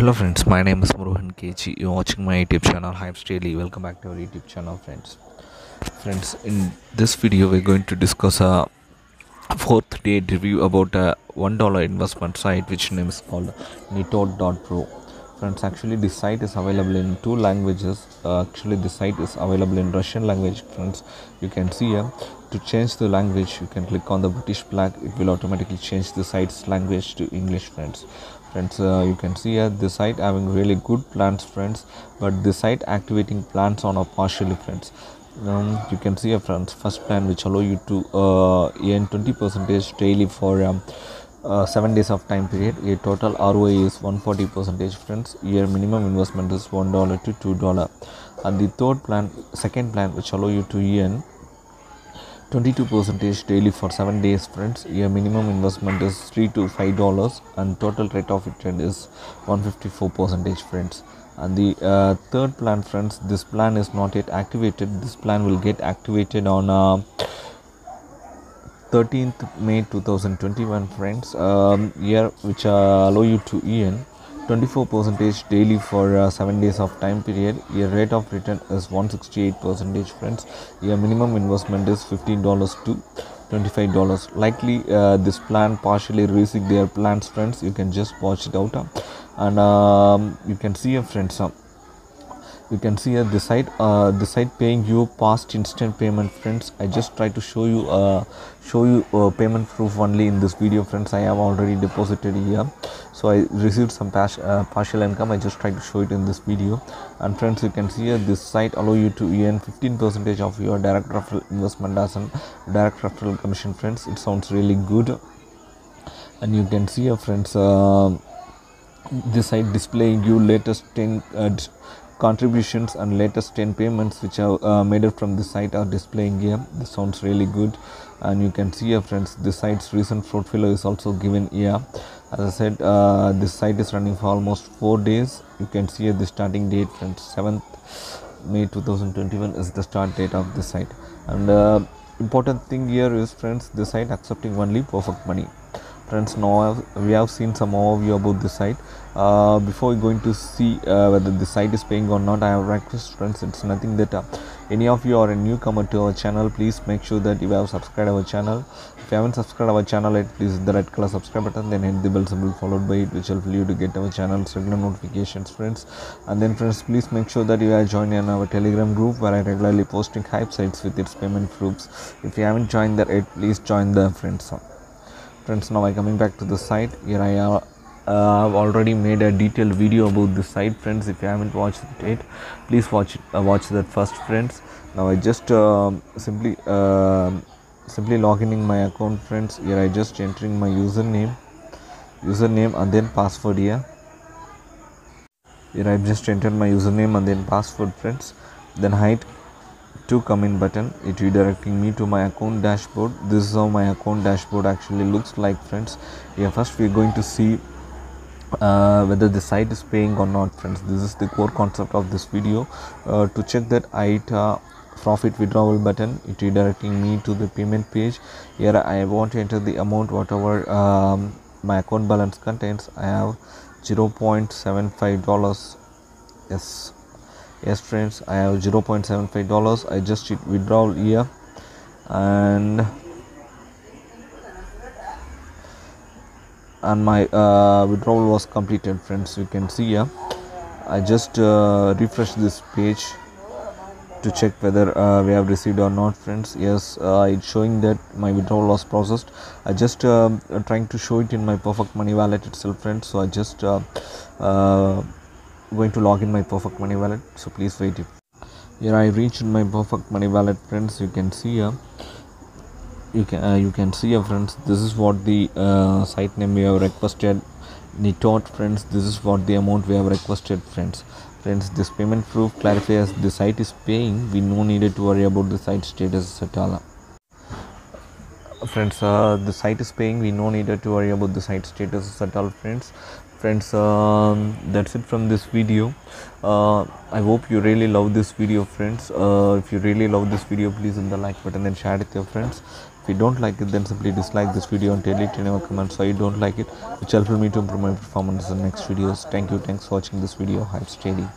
hello friends my name is Muruhan KG you're watching my youtube channel Hyips Daily welcome back to our youtube channel friends. Friends in this video we're going to discuss a fourth day review about a one dollar investment site which name is called Nitot.pro friends actually this site is available in two languages. Uh, actually this site is available in Russian language friends. You can see here to change the language you can click on the British flag. It will automatically change the site's language to English friends. Friends uh, you can see here the site having really good plans friends but the site activating plans on a partially friends. Um, you can see a friends first plan which allow you to uh, earn 20 percentage daily for um, uh, 7 days of time period. A total ROI is 140 percentage friends. Your minimum investment is one dollar to two dollar. And the third plan second plan which allow you to earn 22 percentage daily for 7 days friends. Your minimum investment is 3 to 5 dollars and total rate of return is 154 percentage friends. And the uh, third plan friends this plan is not yet activated. This plan will get activated on uh, 13th may 2021 friends. Um, here which uh, allow you to earn 24 percentage daily for uh, 7 days of time period. Your rate of return is 168 percentage friends. Your minimum investment is 15 dollars to 25 dollars. Likely uh, this plan partially raising their plans friends. You can just watch it out uh, and um, you can see your friends uh, you can see at the site uh, the site paying you past instant payment friends. I just try to show you uh, show you uh, payment proof only in this video friends. I have already deposited here. So i received some pas- uh, partial income. I just try to show it in this video. And friends you can see here this site allow you to earn 15 percentage of your direct referral investment as a direct referral commission friends. It sounds really good. And you can see here friends uh, this site displaying you latest 10 uh, contributions and latest 10 payments which are uh, made up from this site are displaying here. This sounds really good. And you can see here friends the site's recent portfolio is also given here. As i said uh, this site is running for almost four days. You can see the starting date friends. 7th may 2021 is the start date of this site. And uh, important thing here is friends the site accepting only perfect money friends now we have seen some overview about the site. Uh, before going to see uh, whether the site is paying or not i have request friends it's nothing that uh, any of you are a newcomer to our channel please make sure that you have subscribed our channel. If you haven't subscribed our channel yet please hit the red color subscribe button then hit the bell symbol followed by it which will help you to get our channel's regular notifications friends. And then friends please make sure that you are joining in our telegram group where i regularly posting hyip sites with its payment proofs if you haven't joined that yet please join the friends friends now i coming back to the site. Here i uh, uh, already made a detailed video about the site friends. If you haven't watched it yet please watch it uh, watch that first friends. Now i just uh, simply uh, simply logging in my account friends. Here i just entering my username username and then password here. Here i've just entered my username and then password friends. Then hide to come in button it redirecting me to my account dashboard. This is how my account dashboard actually looks like friends. Yeah first we're going to see uh, whether the site is paying or not friends. This is the core concept of this video. Uh, to check that i hit uh, profit withdrawal button it redirecting me to the payment page. Here i want to enter the amount whatever um, my account balance contains. I have 0.75 dollars. Yes yes friends i have 0.75 dollars. I just hit withdrawal here. And and my uh, withdrawal was completed friends you can see here. I just uh, refresh this page to check whether uh, we have received or not friends. Yes uh, it's showing that my withdrawal was processed. I just uh, trying to show it in my perfect money wallet itself friends. So i just uh, uh, going to log in my perfect money wallet so please wait. It here i reached my perfect money wallet friends you can see here. You can uh, you can see here friends this is what the uh, site name we have requested. Nitot friends this is what the amount we have requested friends. Friends this payment proof clarifies the site is paying. We no needed to worry about the site status at all. Friends uh, the site is paying. We no needed to worry about the site status at all friends friends um, that's it from this video. Uh, i hope you really love this video friends. Uh, if you really love this video please hit the like button and share it with your friends. If you don't like it then simply dislike this video and tell it in your comments. So you don't like it which helps me to improve my performance in the next videos. Thank you. Thanks for watching this video. Hyips Daily